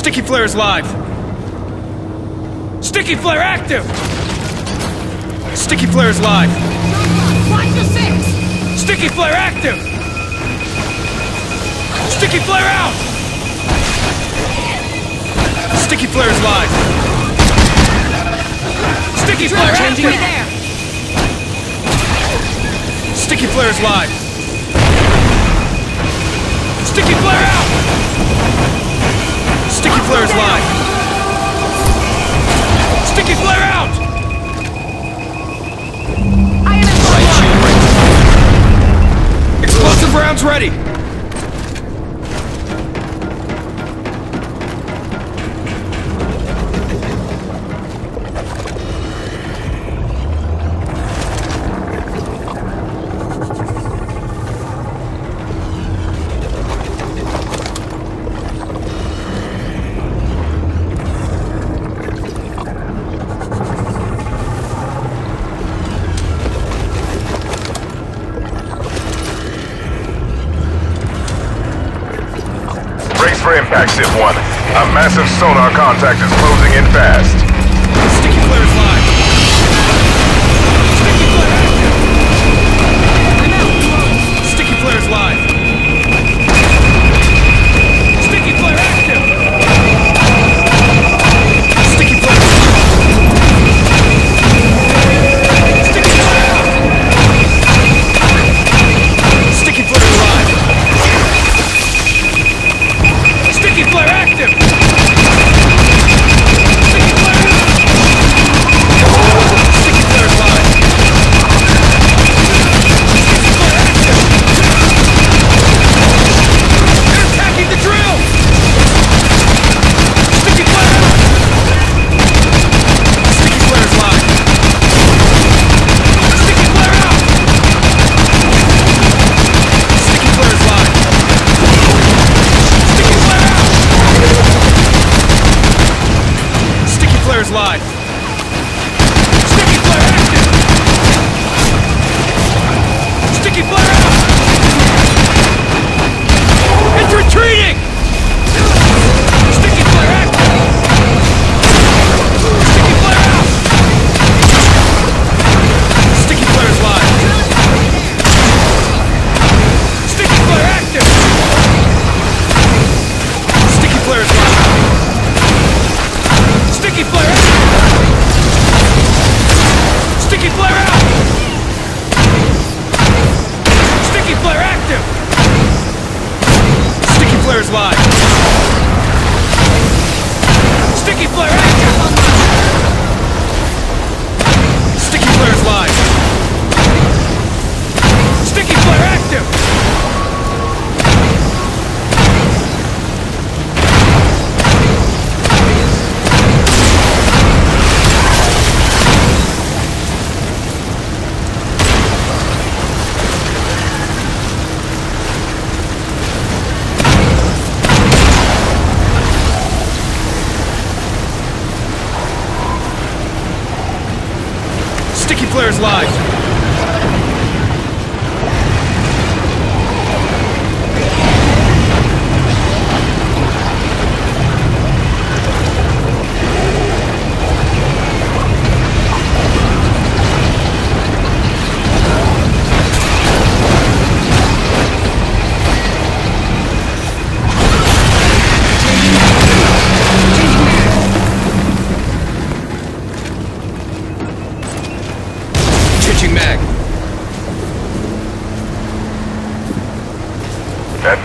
Sticky Flare's live! Sticky Flare active! Sticky Flare's live! Watch the six! Sticky Flare active! Sticky Flare out! Sticky Flare's live! Sticky Flare Changing active! there! Sticky Flare's live! Sticky Flare out! Sticky Flare's live! Sticky Flare out! I am in Explosive rounds ready! Civ 1. A massive sonar contact is closing in fast.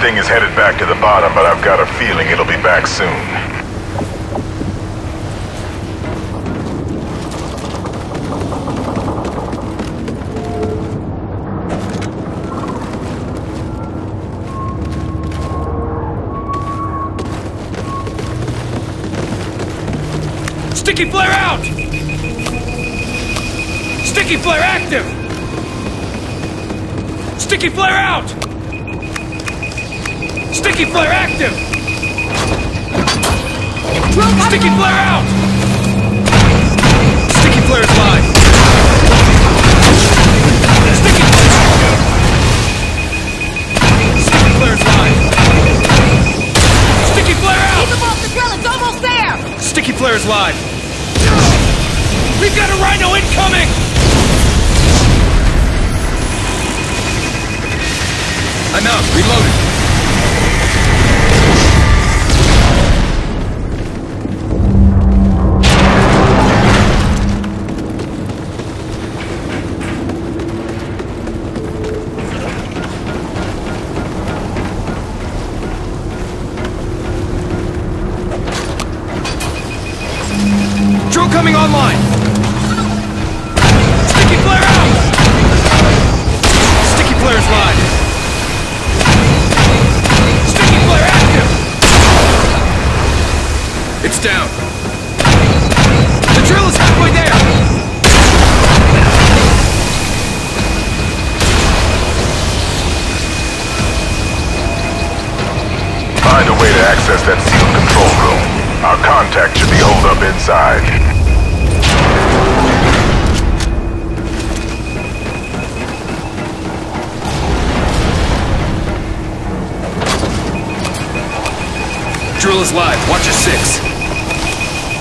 Thing is headed back to the bottom, but I've got a feeling it'll be back soon. Sticky Flare out! Sticky Flare active! Sticky Flare out! Sticky Flare active! Sticky Flare out! Sticky Flare's live! Sticky Flare active! Sticky Flare's live! Sticky Flare out! Keep him off the grill, it's Sticky flares live. We've got a rhino incoming! Enough, reloading. Our contact should be holed up inside. Drill is live. Watch your six.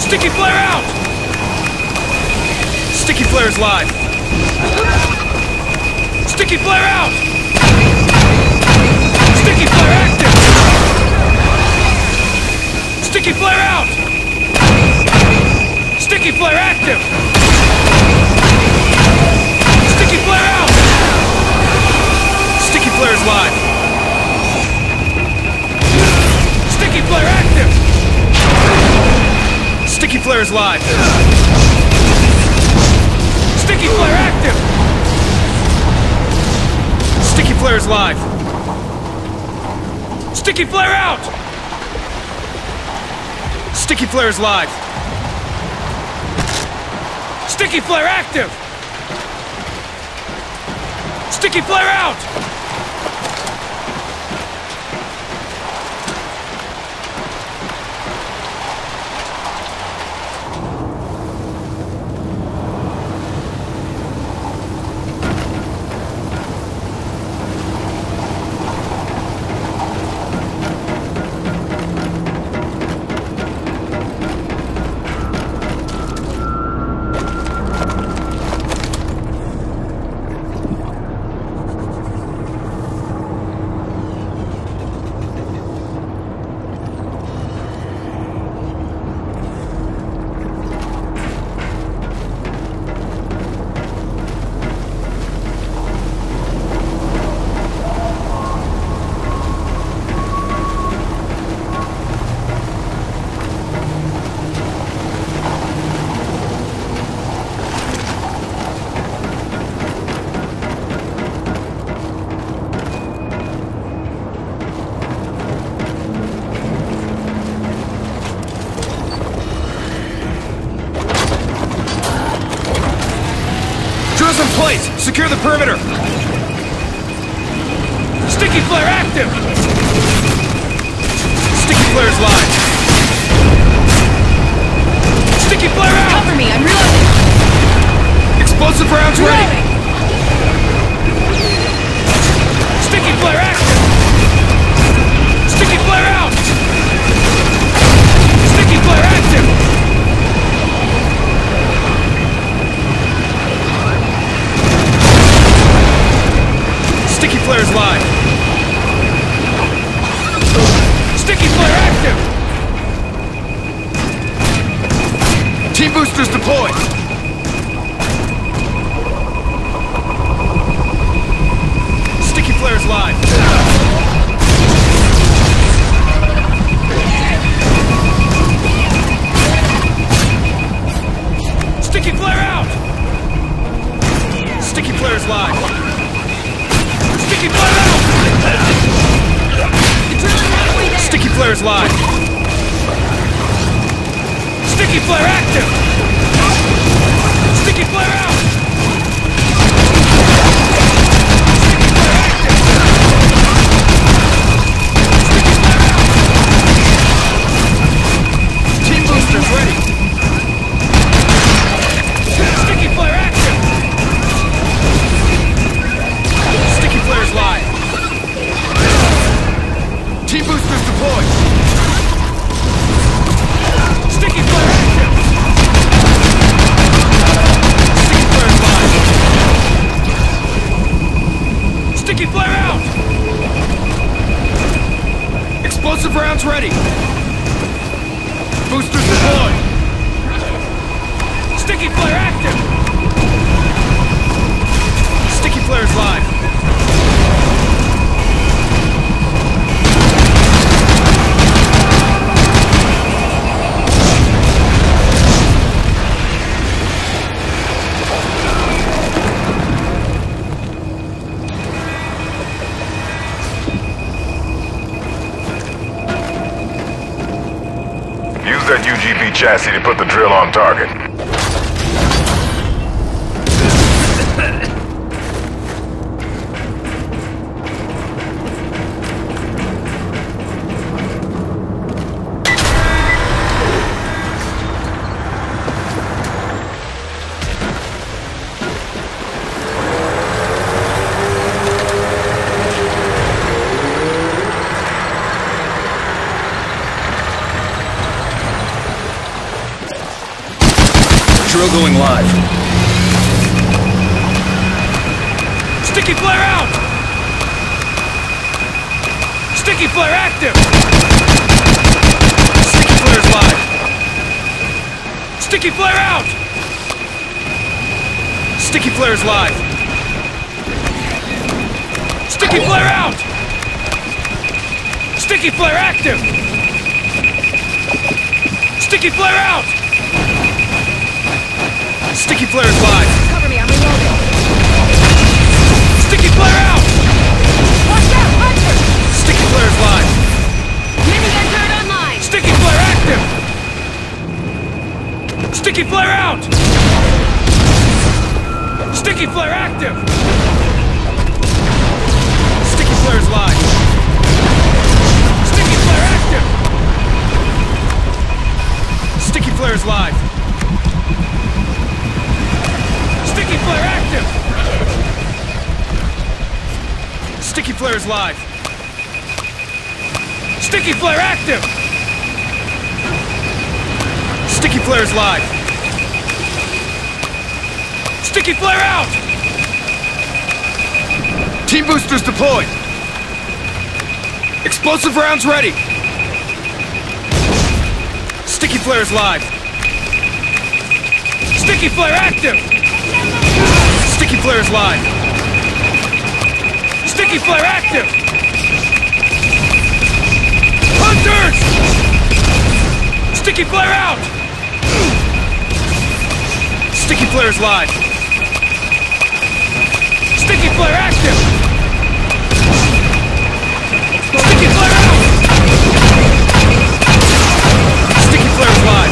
Sticky flare out! Sticky flare is live. Sticky flare out! Sticky flare active! Sticky flare out! Sticky flare active! Sticky flare out! Sticky flares live. Sticky flare active! Sticky flares live. Sticky flare active! Sticky flares live. Sticky flare out! Sticky Flare is live. Sticky flare active! Sticky flare out! Sticky flare out! Sticky flares live. Cover me, I'm reloading. Sticky flare out! Watch out, Hunter! Sticky flares live. Minigun turret online! Sticky flare active! Sticky flare out! Sticky flare active! Sticky flares live. Flares live. Sticky flare active! Sticky flares live. Sticky flare active! Sticky flares live. Sticky flare out! Team boosters deployed. Explosive rounds ready. Sticky flares live. Sticky flare active! Sticky flares live. Sticky flare active! Hunters! Sticky flare out! Sticky flares live. Sticky flare active! Sticky flare out! Sticky flares live.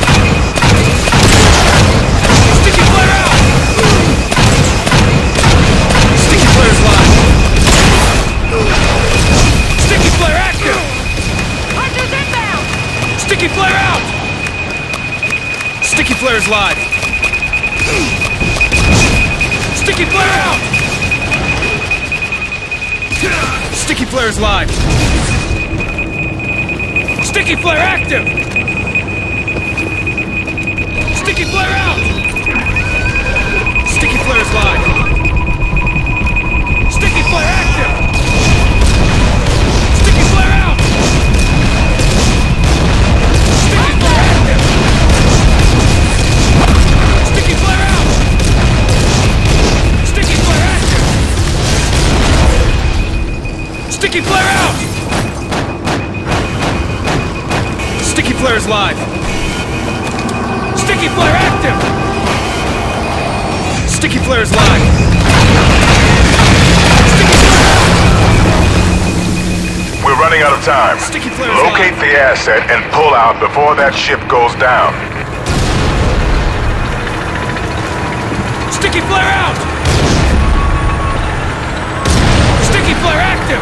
Sticky flare out! Sticky flares live. Sticky flare out! Sticky flares live. Sticky flare active! Sticky flare out! Live. Sticky flare active! Sticky flares live. Sticky flare! We're running out of time. Sticky flares Locate live. the asset and pull out before that ship goes down. Sticky flare out! Sticky flare active!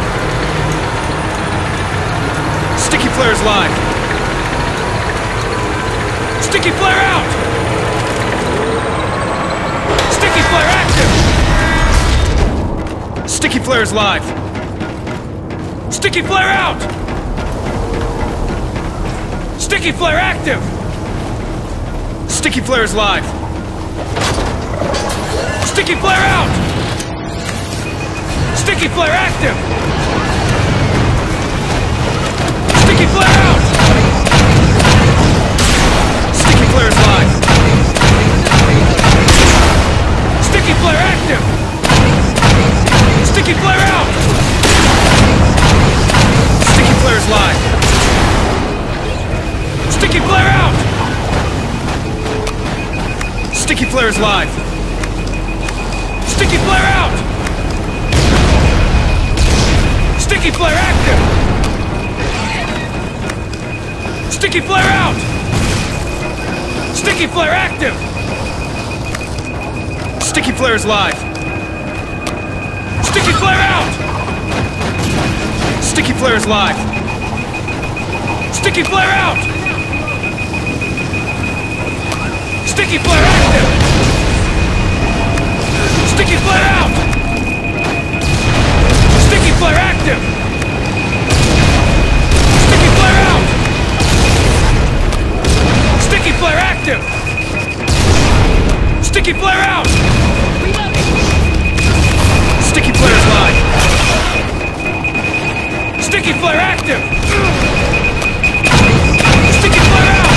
Sticky flares live. Sticky flare out! Sticky flare active! Sticky flares live. Sticky flare out! Sticky flare active! Sticky flares live. Sticky flare out! Sticky flare active! Sticky flare out! flare's live! Sticky flare active! Sticky flare out! Sticky flare's live! Sticky flare out! Sticky flare's live! Sticky flare out! Sticky flare active! Sticky flare out! Sticky flare active! Sticky flares live. Sticky flare out! Sticky flares live. Sticky flare out! Sticky flare active! Sticky flare out! Sticky flare active! Sticky flare active! Sticky flare out! Sticky flares live! Sticky flare active! Sticky flare out!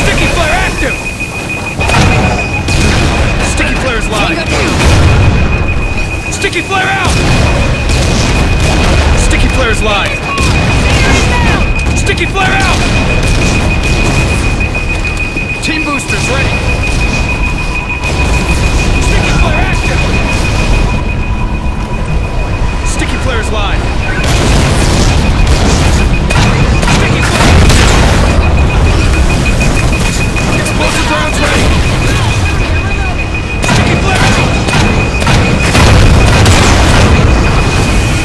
Sticky flare active! Sticky flares live! Sticky flare out! Sticky flares live! Sticky flare out! Team boosters ready! Sticky flare active! Sticky live! Sticky flare! Explosive rounds! Sticky flare out!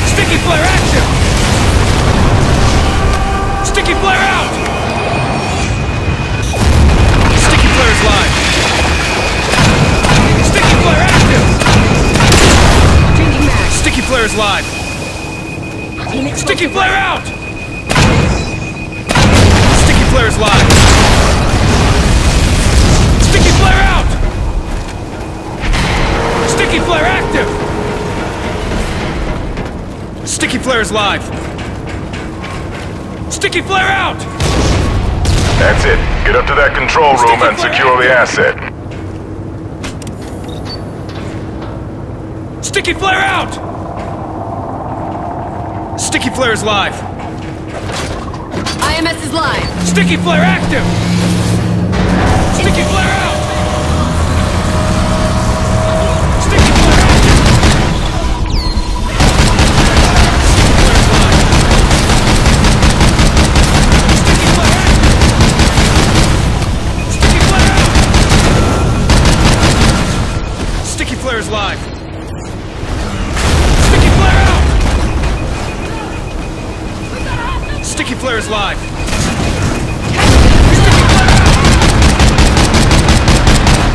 Sticky flare active! Sticky flare out! Sticky flares live! Sticky flare active! Changing mag. Sticky flares live! Team Sticky flare out! Sticky flares live! Sticky flare out! Sticky flare active! Sticky flares live! Sticky flare out! That's it. Get up to that control room and secure the asset. Sticky flare out! Sticky flares live! IMS is live. Sticky flare active! Sticky flare out! Flares live! Sticky flare out!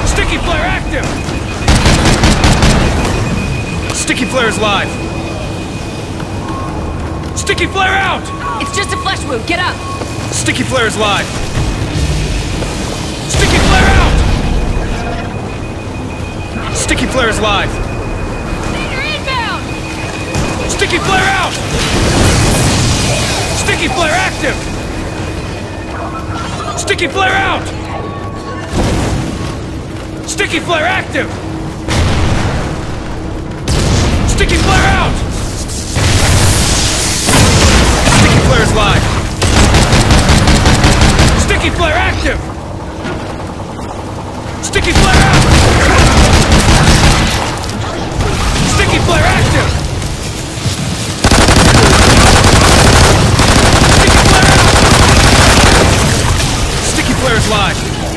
Sticky flare active! Sticky flares live! Sticky flare out! It's just a flesh wound. Get up. Sticky flares live! Sticky flare out! Sticky flares live! You're inbound. Sticky flare out! Sticky flare active! Sticky flare out! Sticky flare active! Sticky flare out! Sticky flares live! Sticky flare active! Sticky flare out! Sticky flare active! Sticky flare out! Sticky flares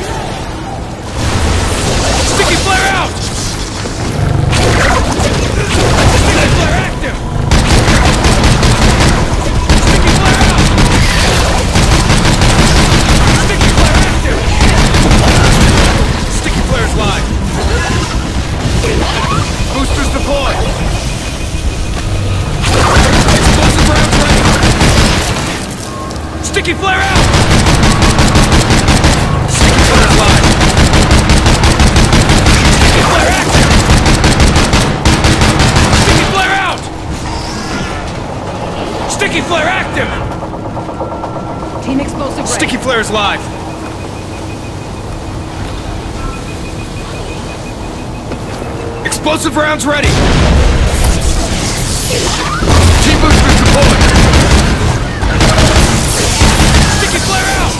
Explosive rounds ready! T-boosters deployed! Sticky flare out!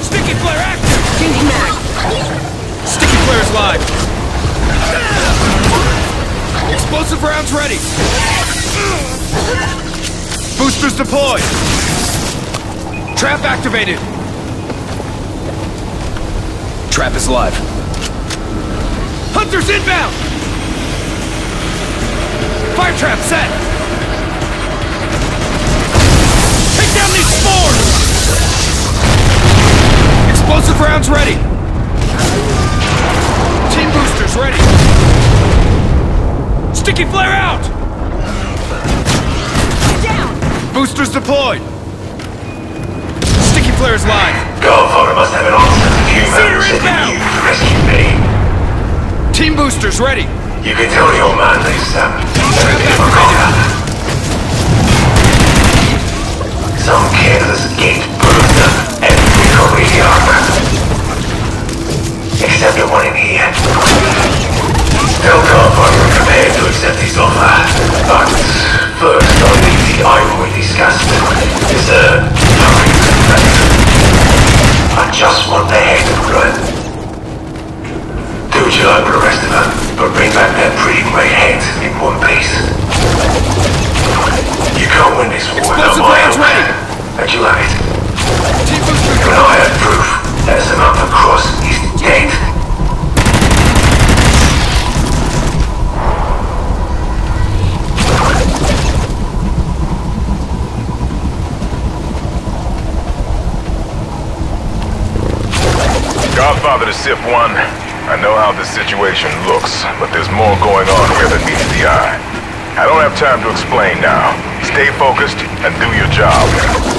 Sticky flare active! Changing mag! Sticky flare is live! Explosive rounds ready! Boosters deployed! Trap activated! Trap is live. Hunters inbound! Fire trap set! Take down these spores! Explosive rounds ready! Team boosters ready! Sticky flare out! Down! Boosters deployed! Sticky flares live! Godfather must have an answer to humans Cedar sending inbound! you to rescue me. Team boosters ready! You can tell your man everything forgotten. Some careless gate bruiser every Korean. Except the one in here. Godfather I'm prepared to accept his offer. But first I'll leave the we discussed. This, uh, I just want the head, right? Do what you like with the rest of them, but bring back that pretty grey head in one piece. You can't win this war without my rounds help. And you have it. Team boosters When I have proof that Samantha Cross is dead. Godfather to SIP 1. I know how this situation looks, but there's more going on here than meets the eye. I don't have time to explain now. Stay focused and do your job.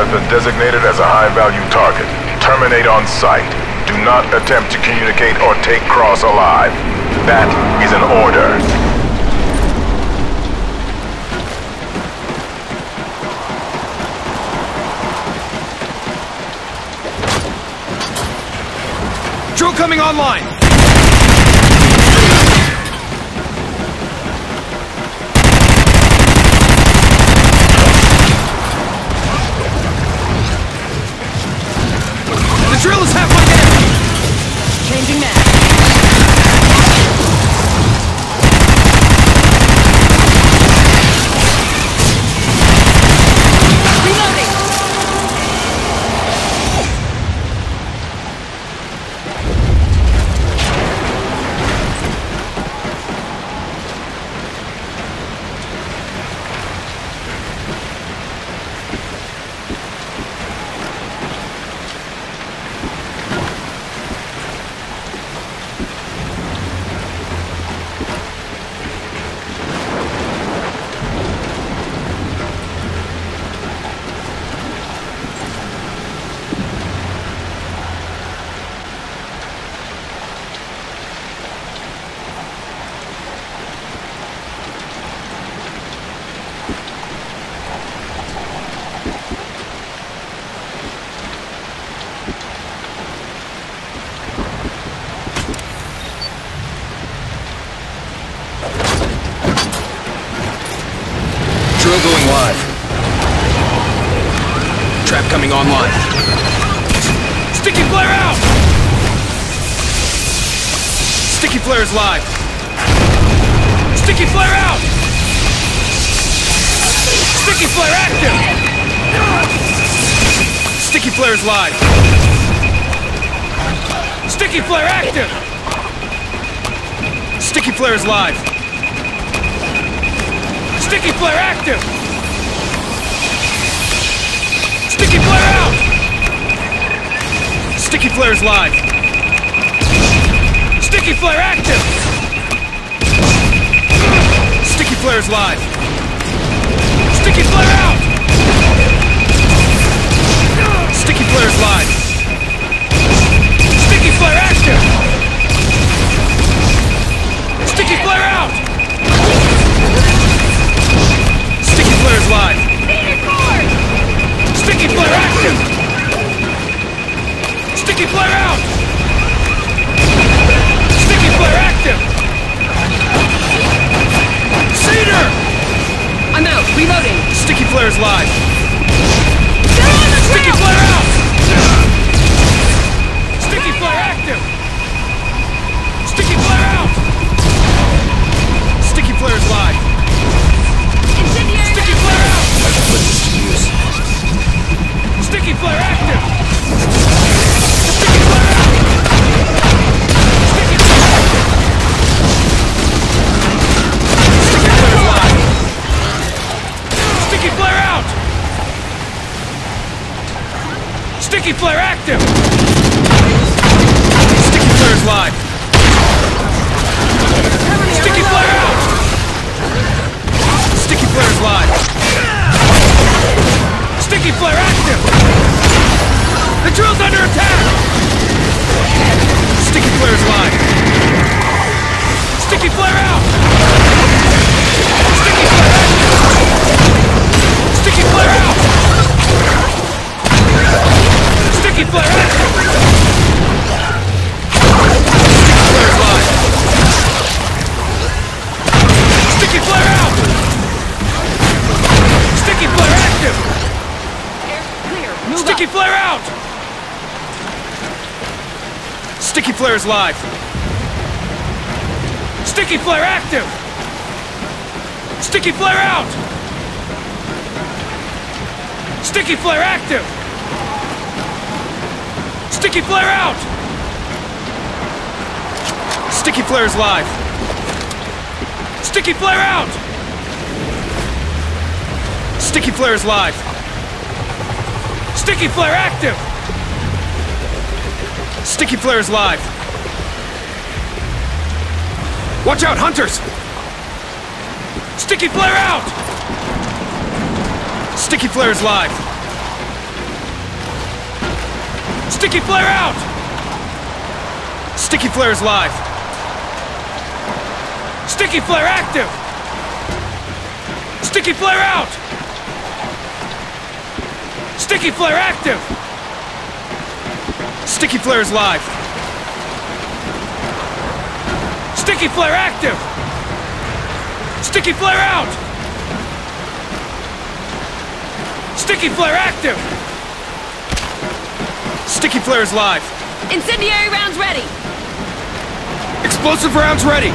Has been designated as a high-value target. Terminate on sight. Do not attempt to communicate or take Cross alive. That is an order. Coming online! Live. Sticky flare active! Sticky flare out! Sticky flare is live. Sticky flare active! Sticky flare is live. Sticky flare out! Sticky flare is live. Flares live. Sticky flare active! Sticky flare out! Sticky flare active! Sticky flare out! Sticky flares live. Sticky flare out! Sticky flares live. Sticky flare active! Sticky flares live. Watch out, hunters! Sticky flare out! Sticky flares live. Sticky flare out! Sticky flares live. Sticky flare active! Sticky flare out! Sticky flare active! Sticky flares live. Sticky flare active! Sticky flare out! Sticky flare active! Sticky Flare is live. Incendiary rounds ready! Explosive rounds ready.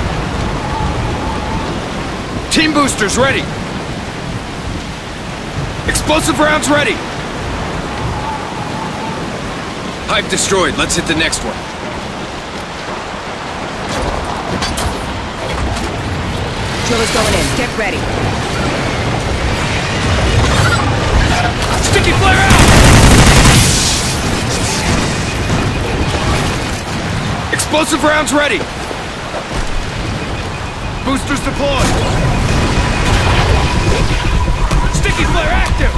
Team boosters ready. Explosive rounds ready. Hive destroyed. Let's hit the next one. Triller's going in. Get ready. Sticky flare out! Explosive rounds ready. Boosters deployed. Sticky flare active.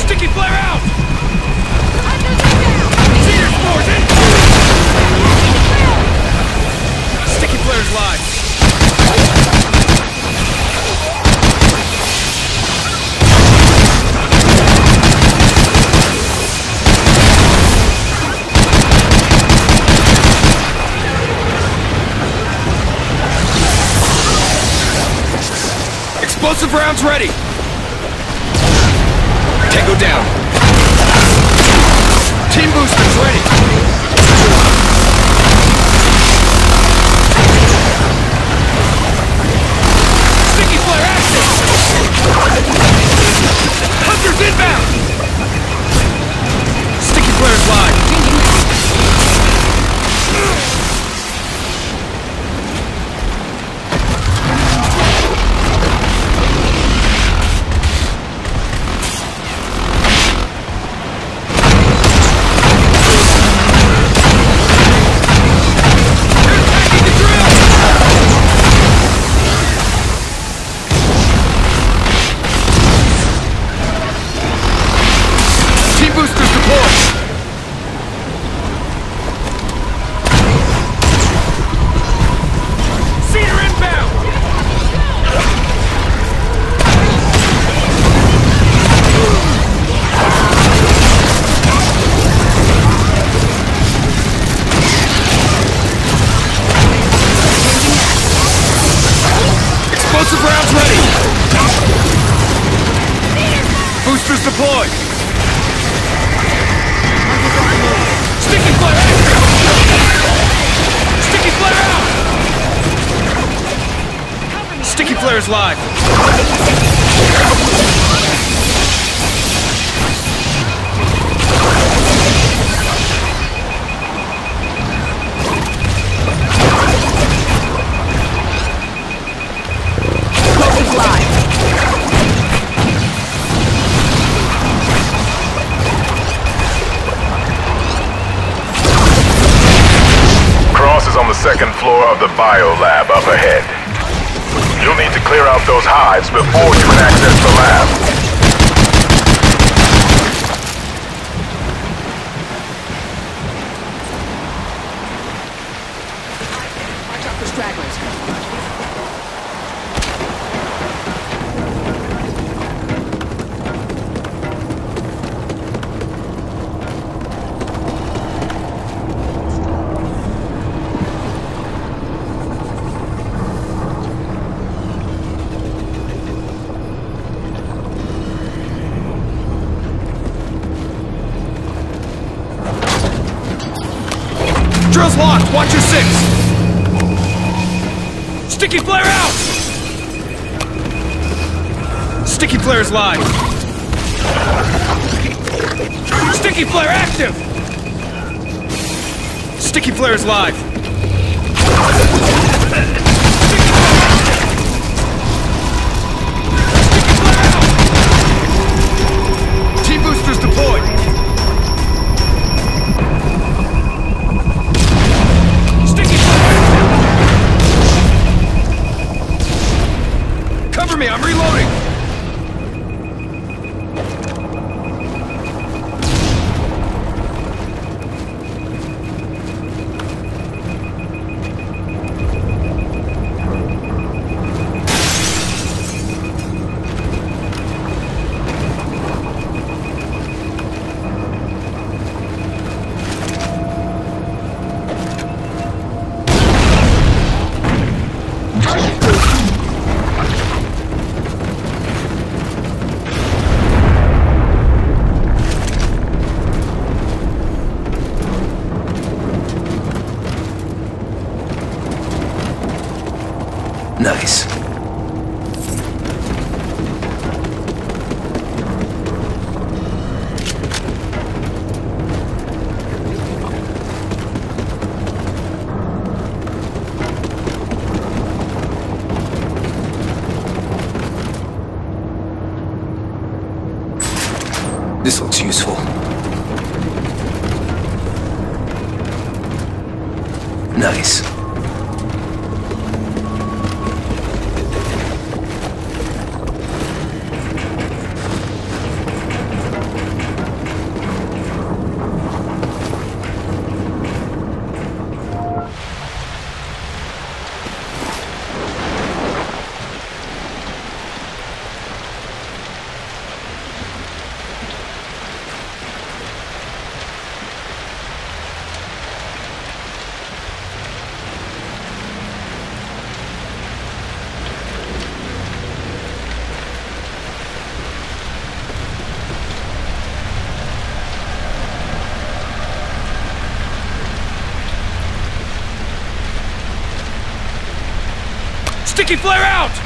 Sticky flare out. Rounds ready. Tango down. biolab up ahead. You'll need to clear out those hives before you can access the lab. slide. Sticky Flare active! Sticky Flare is live! Flare out!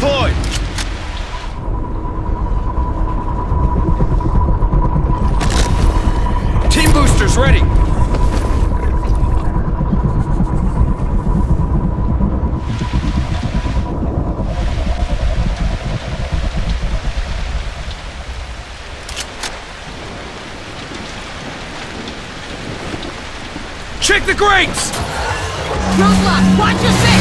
deployed! Team boosters ready! Check the grates! Roadblock, watch your six!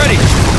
ready.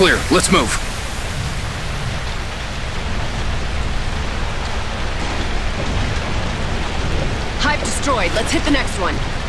clear. Let's move. Hive destroyed. Let's hit the next one.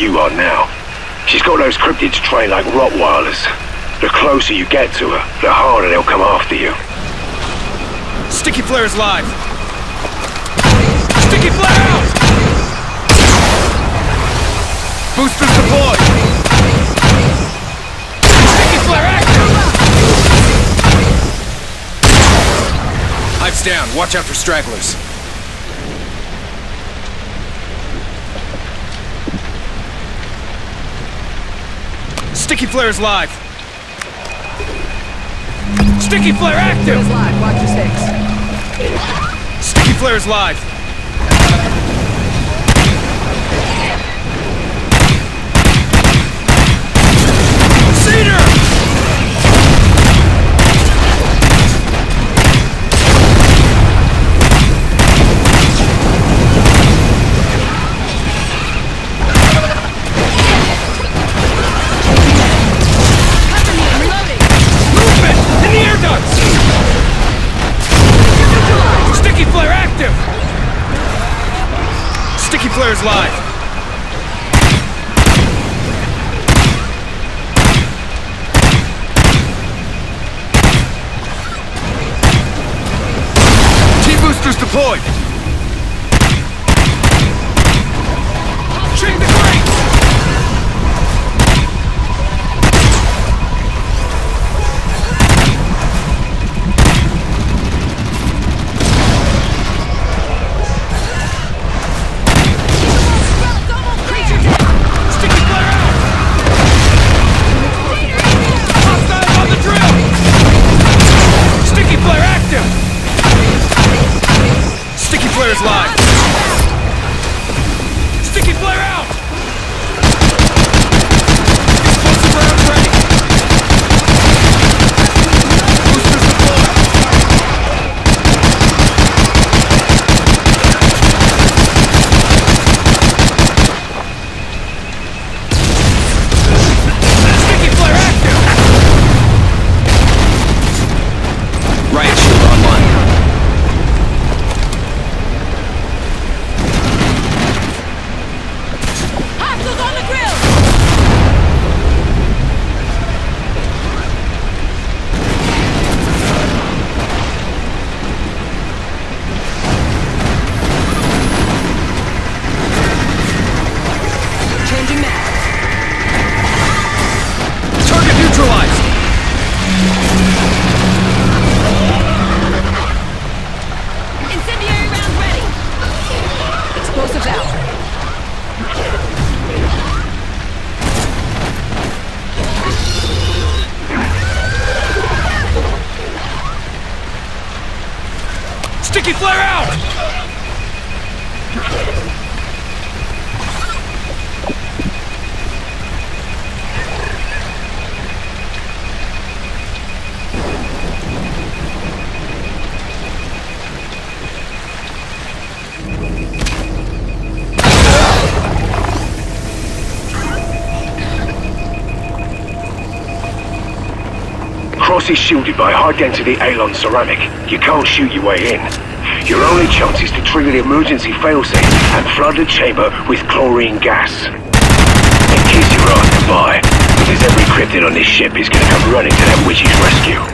You are now. She's got those cryptids trained like Rottweilers. The closer you get to her, the harder they'll come after you. Sticky flare's live. Sticky flare out. Boosters deployed. Sticky flare active. Hive's down. Watch out for stragglers. Sticky flare's live. Sticky flare active. It's live, watch your six. Sticky flare's live. Sticky flare's Is shielded by high-density Alon ceramic. You can't shoot your way in. Your only chance is to trigger the emergency failsafe and flood the chamber with chlorine gas. And kiss your ass goodbye, because every cryptid on this ship is gonna come running to that witch's rescue.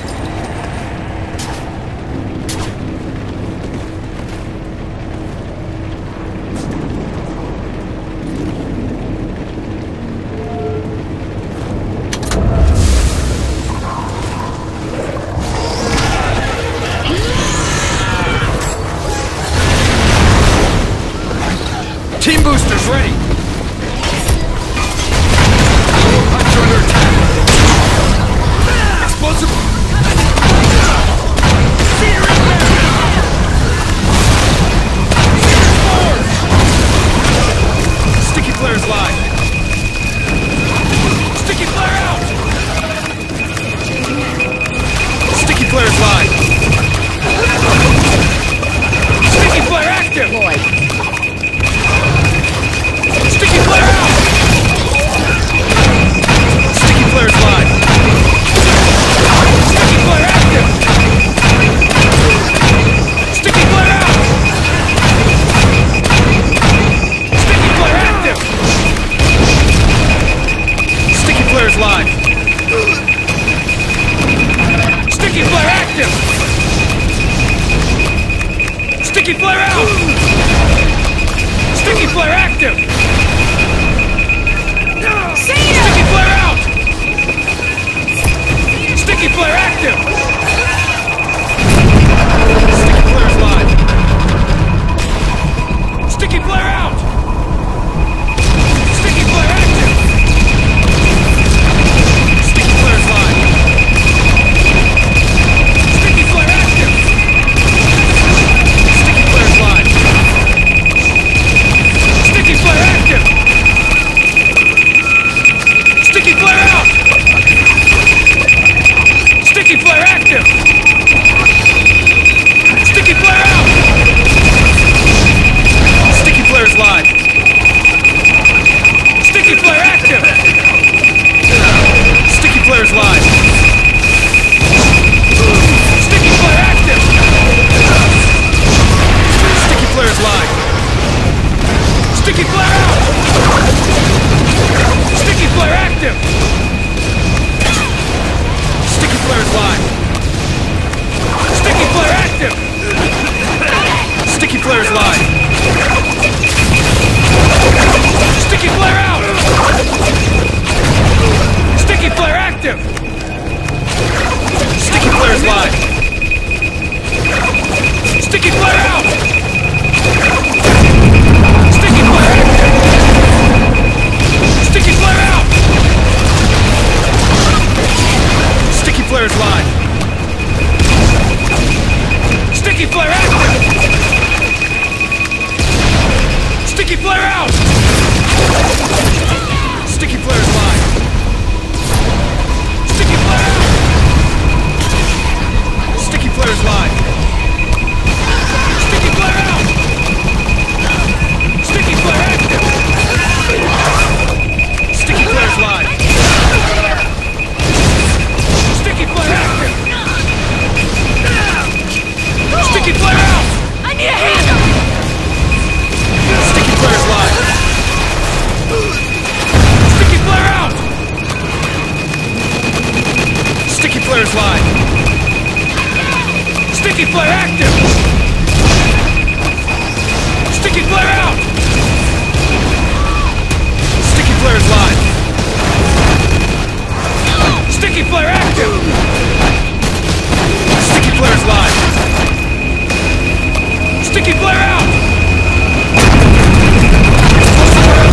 Sticky flare active! Sticky flare's live! Sticky flare active! Sticky flare's live! Sticky flare out! Sticky flare active! Sticky flare's live! Sticky flare out! Flare's live! Sticky flare active! Sticky flare out! Sticky flare's live! Sticky flare out! Sticky flare's live! Sticky flare out! I need a hand up! Sticky flare's live! Sticky flare out! Sticky flare's live! Sticky flare active! Sticky flare out! Sticky flare's live! Sticky flare active! Sticky flare's live! Sticky flare out! Flare's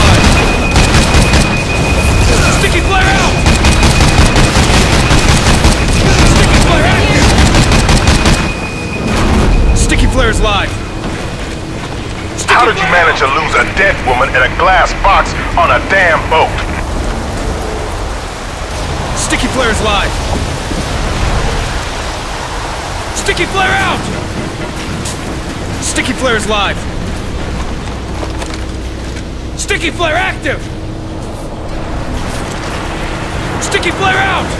live! Sticky flare out! Sticky flare active! Sticky flare's live! How did you manage to lose a dead woman in a glass box on a damn boat? Sticky flare's live! Sticky flare out! Sticky flare's live! Sticky flare active! Sticky flare out!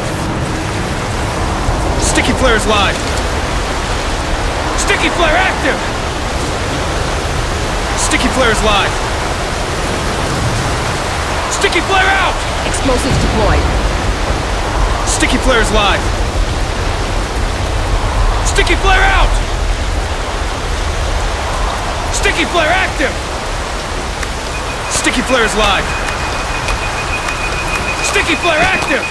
Sticky flare's live! Sticky flare active! Sticky flare's live! Sticky flare out! Explosives deployed. Sticky flare's live! Sticky flare out! Sticky flare active! Sticky flare's live! Sticky flare active!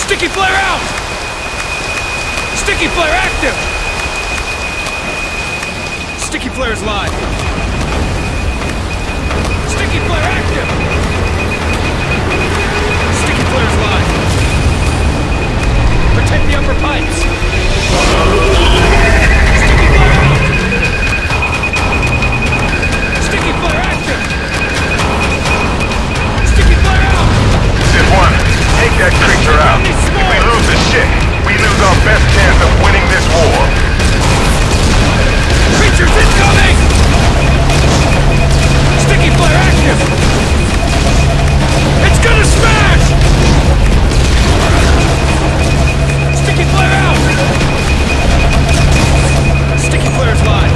Sticky flare out! Sticky flare active! Sticky flare's live! Sticky flare active! Protect the upper pipes! take that creature out. We lose we lose our best chance of winning this war. Creatures incoming! Sticky flare! It's gonna smash! Sticky flare out! Sticky flare's live!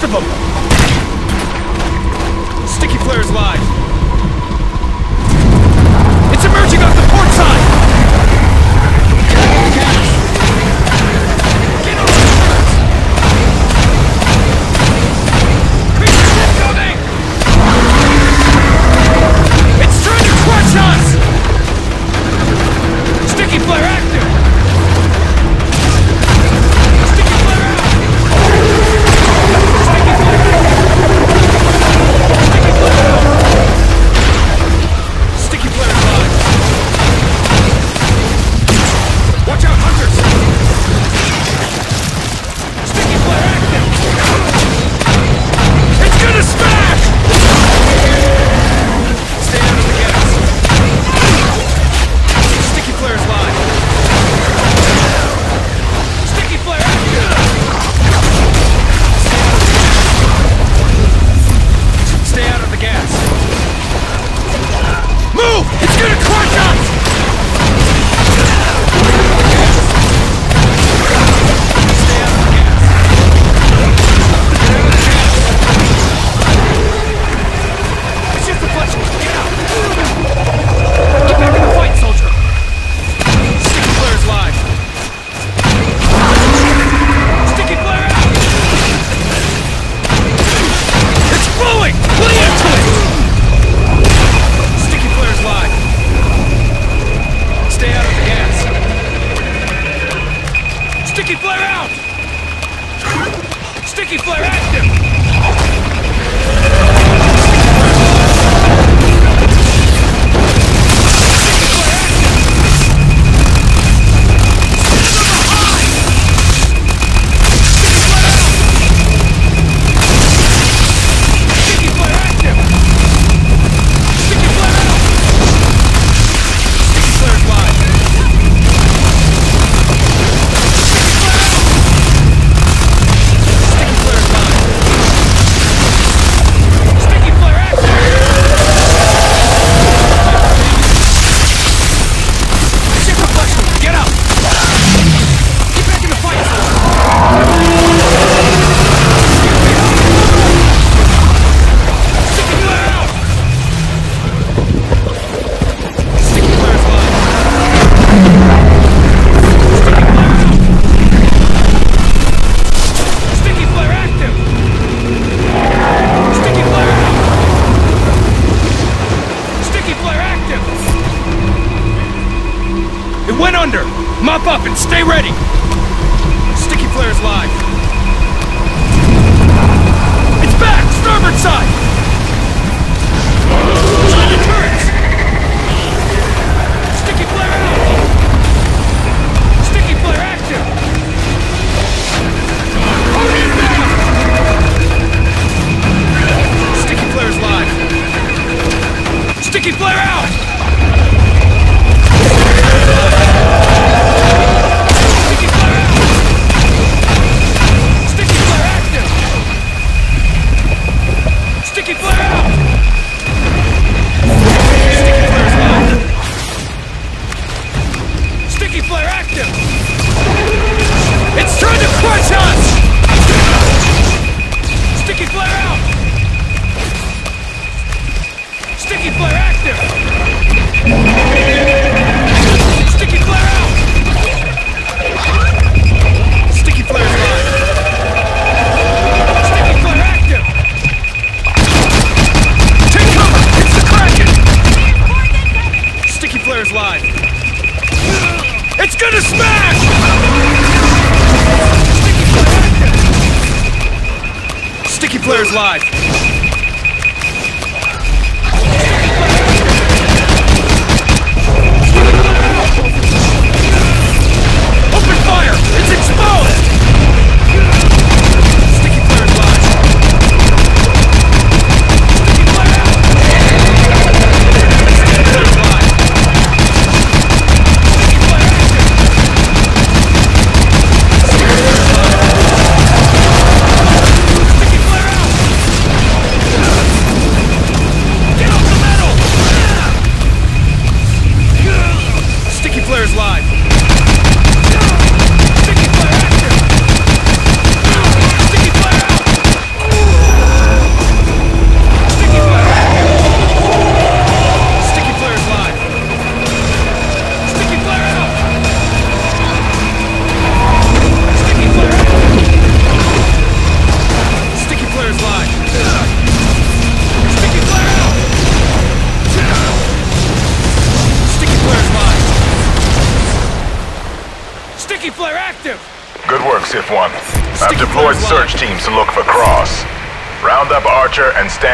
rest of them! Sticky flare's live! It's emerging on the port side! Live.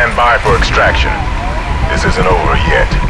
Stand by for extraction. This isn't over yet.